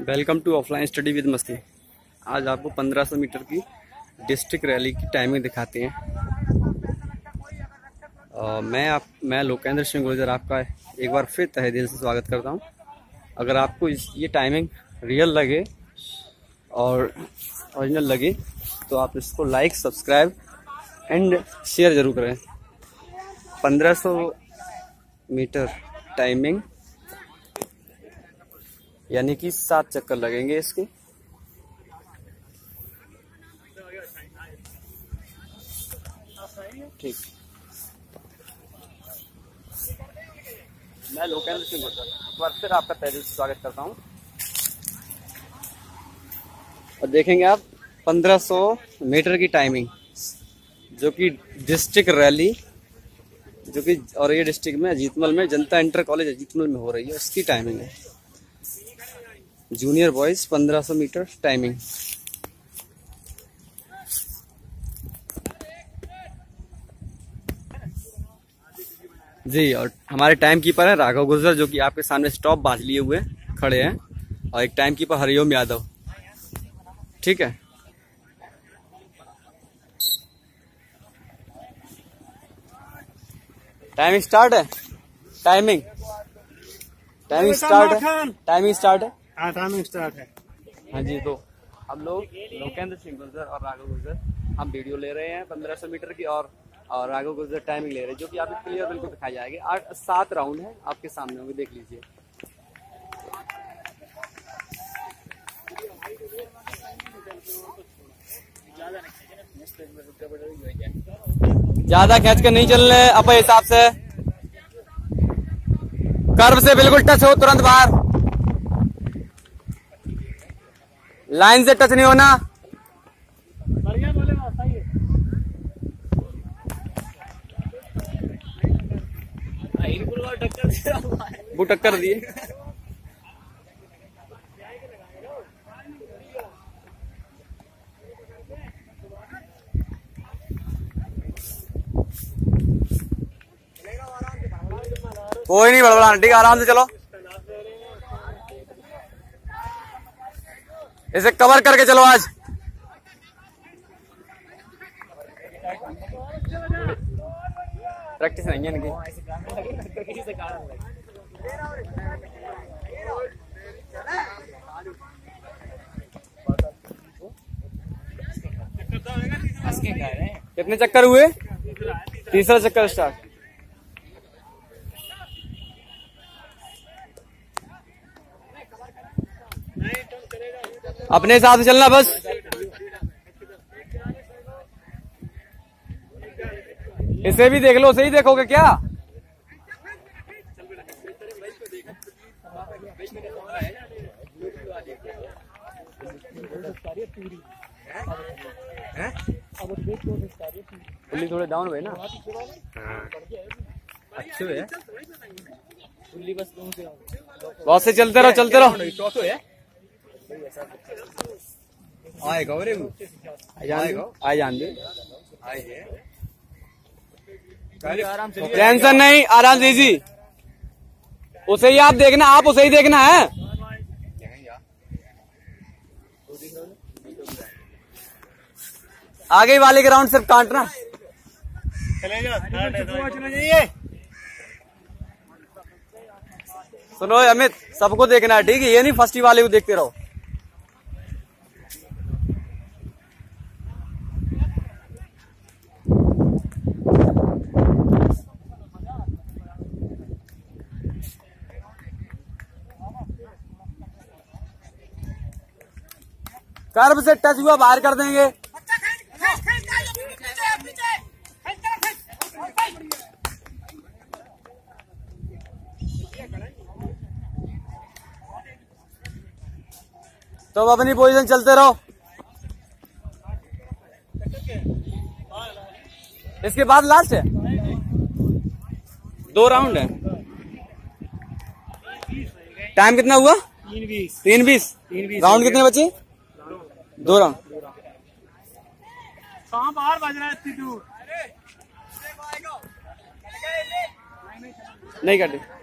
Welcome to offline study with मस्ती। आज आपको 1500 मीटर की डिस्ट्रिक्ट रैली की टाइमिंग दिखाते हैं। आ, मैं आप मैं लोकेंद्र सिंह गुर्जर आपका एक बार फिर तहे दिल से स्वागत करता हूँ। अगर आपको इस ये टाइमिंग रियल लगे और ओरिजिनल लगे तो आप इसको लाइक सब्सक्राइब एंड शेयर ज़रूर करें। 1500 मीटर टाइमिंग यानी कि सात चक्कर लगेंगे इसके। ठीक। मैं लोकेंद्र सिंह गुर्जर फिर आपका तहजील से स्वागत करता हूँ। और देखेंगे आप 1500 मीटर की टाइमिंग जो कि डिस्ट्रिक्ट रैली जो कि और ये डिस्ट्रिक्ट में अजीतमल में जनता इंटर कॉलेज अजीतमल में हो रही है, उसकी टाइमिंग है। जूनियर बॉयज़ 1500 मीटर टाइमिंग जी और हमारे टाइम कीपर है राघव गुजर जो कि आपके सामने स्टॉप बाँध लिए हुए खड़े हैं और एक टाइम कीपर हरिओम यादव। ठीक है? टाइमिंग स्टार्ट है? टाइमिंग टाइमिंग स्टार्ट है। टाइमिंग स्टार्ट हाँ? स्टार्ट है। हाँ जी तो हम लोग लोकेंद्र सिंह गुर्जर और राघव गुर्जर, हम वीडियो ले रहे हैं पंद्रह सौ मीटर की और और राघव गुर्जर टाइमिंग ले रहे हैं, जो कि आपको क्लियर बिल्कुल दिखाई जाएगी। आठ, सात राउंड है, आपके सामने होंगे, देख लीजिए। ज़्यादा खींच कर नहीं चल रहे अपने हिसाब से। कर्व से बिल्कुल टच हो, तुरंत बाहर। लाइन से टच नहीं होना। वो टक्कर दिए। कोई नहीं बड़बड़ा ठीक आराम से चलो। इसे कवर करके चलो आज। प्रैक्टिस नहीं है इनकी। कितने चक्कर हुए? तीसरा चक्कर स्टार्ट अपने हिसाब से चलना बस। इसे भी देख लो सही देखोगे क्या? पुल्ली थोड़े डाउन हुए ना। अच्छे हुए। बहुत से चलते रहो चलते रहो। आएगा रे आ जान दो। टेंशन नहीं आराम से जी उसे ही आप देखना आप उसे ही देखना है? आगे वाले ग्राउंड सिर्फ़ काटना। सुनो अमित सबको देखना है ठीक है? ये नहीं फ़र्स्ट वाले को देखते रहो। कर्व से टच हुआ बाहर कर देंगे। तो अब अपनी पोजीशन चलते रहो। इसके बाद लास्ट है? दो राउंड है। टाइम कितना हुआ? तीन बीस। तीन बीस। तीन बीस राउंड कितने बचे? दो रंग बाहर बज रहा है इतनी दूर नहीं काटे